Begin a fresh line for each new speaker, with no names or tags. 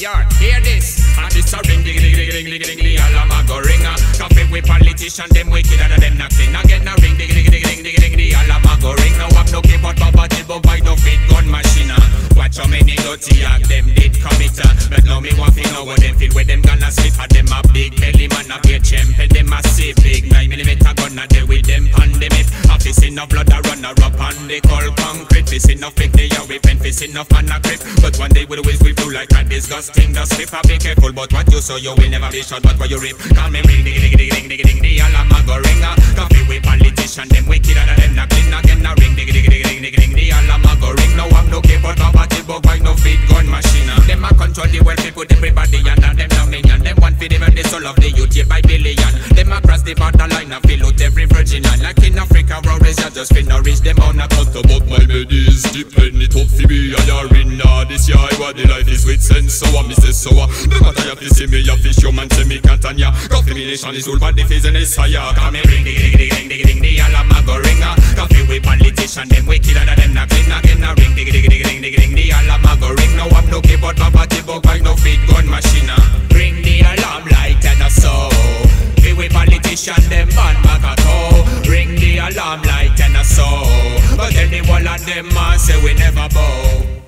Yo, hear this. And this a ring, ding, ding, ding, ding, ding, ding, ding, alarm a go ring. Coffee with politician, them wicked and them not clean. Again a ring, ding, ding, ding, ding, ding, ding, ding, alarm a go ring. Now have no keyboard, baba, but why no fit gun machine? ah. Watch how many dirty act them did commit. ah. But now me want to know what them feel, where them gonna slip. Ah, Them a run a up on the cold concrete. Fish enough fake they a whip and fish enough man a grip. But one day we'll always we feel like a disgusting the slip. Ah, Be careful but what you sow you will never be shot. But what you reap, call me ring diggy diggy diggy diggy diggy diggy. Alarm a go ring. Coffee with politician, them wicked and them not clean again. A ring diggy diggy diggy diggy diggy diggy. The alarm a go ring. Now I'm no but no party but why no feed gun machine. ah. Them a control the we put everybody under them dominion. Them want feed even the soul of the youth, by billion. Them a cross the borderline and fill out every virgin. And like in Africa, race, you just finna reach them on a cut
About my medis, depend it up for me and your inna This year I want the life is so I miss it so I Them a tired to see me a fish your man say me can't and ya Coffee me nation is all but the face and it's higher
Come and ring, ding, ding, ding, ding, ding, the alarm a go ring. ah. Coffee with politician, them wicked and them not clean. Again a ring, ding, ding, ding, ding, ding, the alarm a go ring. Politician, them man back a toe. Ring the alarm like ten or so. But tell the whole of them man say we never bow.